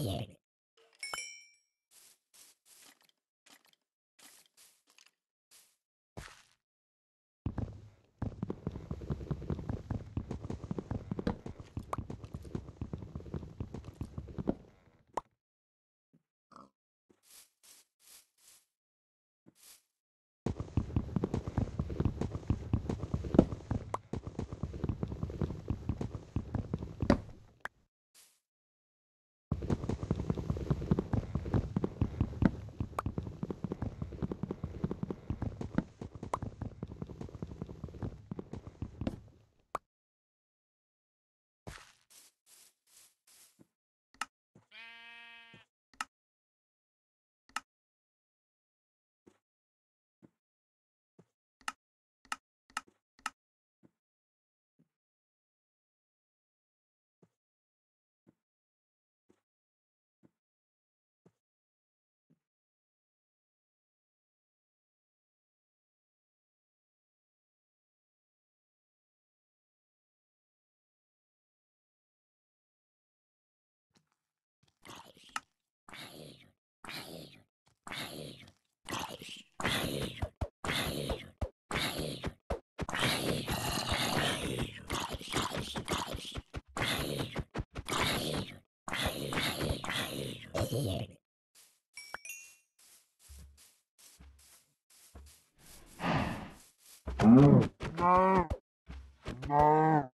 here. Here. No. No.